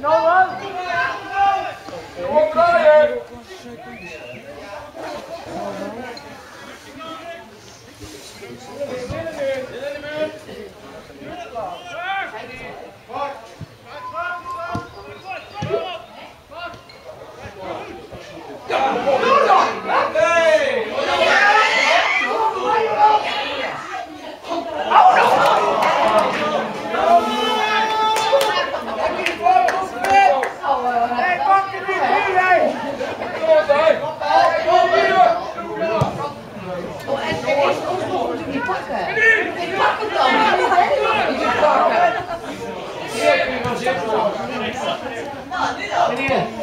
Thank you. En er is ons nog niet pakken. Ik pak hem dan. Niet pakken. Meneer.